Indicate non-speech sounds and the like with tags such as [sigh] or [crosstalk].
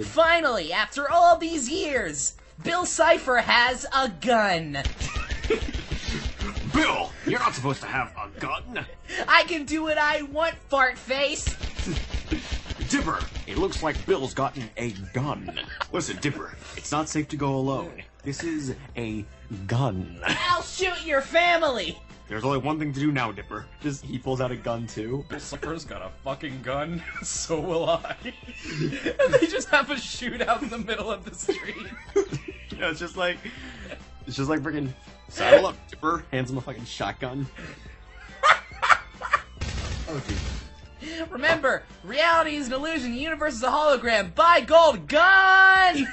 Finally, after all these years, Bill Cipher has a gun. [laughs] Bill, you're not supposed to have a gun. I can do what I want, fart face. [laughs] Dipper, it looks like Bill's gotten a gun. Listen, Dipper, it's not safe to go alone. This is a gun. I'll shoot your family. There's only one thing to do now, Dipper. Just he pulls out a gun too. Sucker's got a fucking gun, [laughs] so will I. [laughs] and they just have a shootout in the middle of the street. [laughs] You know, it's just like it's just like freaking saddle up, Dipper hands him a fucking shotgun. oh dude. Remember, reality is an illusion, the universe is a hologram. Buy gold gun!